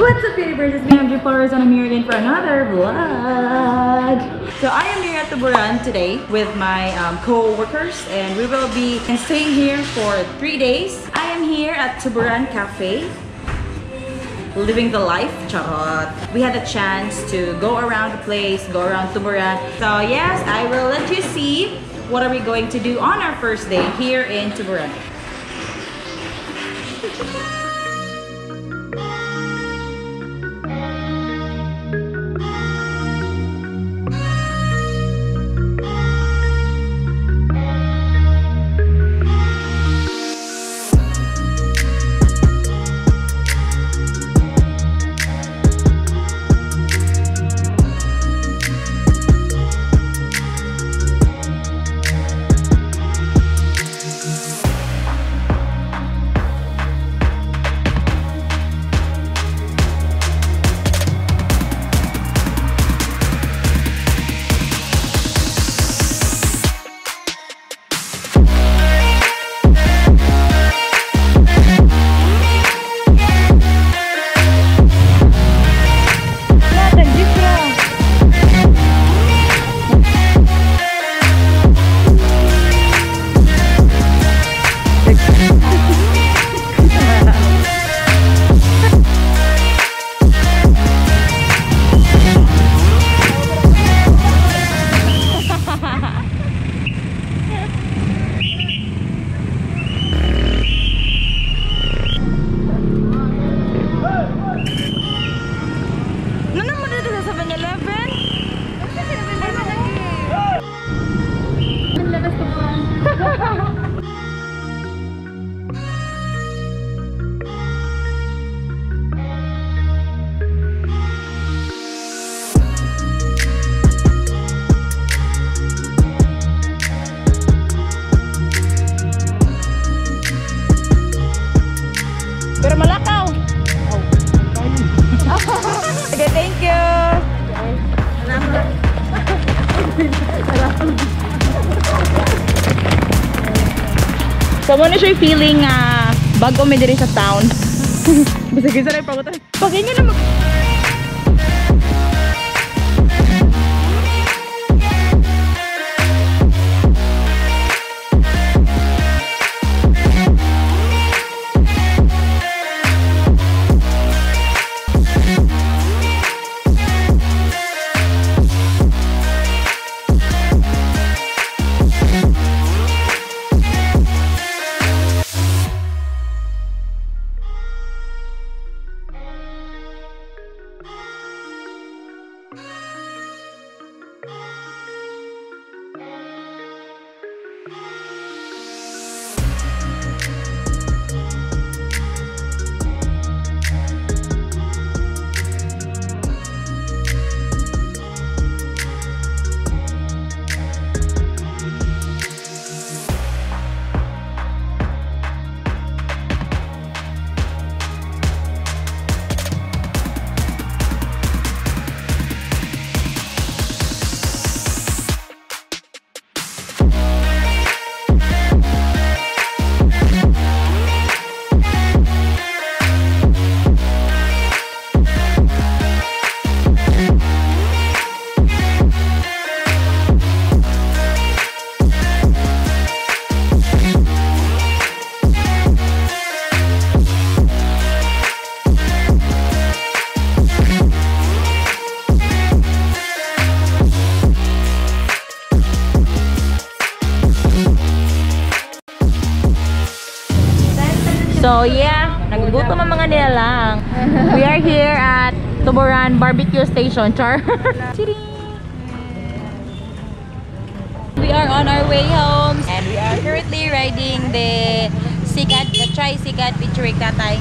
What's up, YouTubers? It's me, MJ Flores, and I'm here again for another vlog. So I am here at Tuburan today with my um, co-workers, and we will be staying here for three days. I am here at Tuburan Cafe, living the life. Charot. We had a chance to go around the place, go around Tuburan. So yes, I will let you see what are we going to do on our first day here in Tuburan. Pero malakaw. Okay, thank you. So, mo na siya feeling nga bago may diri sa town. Basta gisa na yung pagutan. Na mag... So yeah, nagugutom ang mga nilalang. We are here at Tuburan Barbecue Station, Char. We are on our way home and we are currently riding the Sikat, the Tri Sikat featuring Tatay.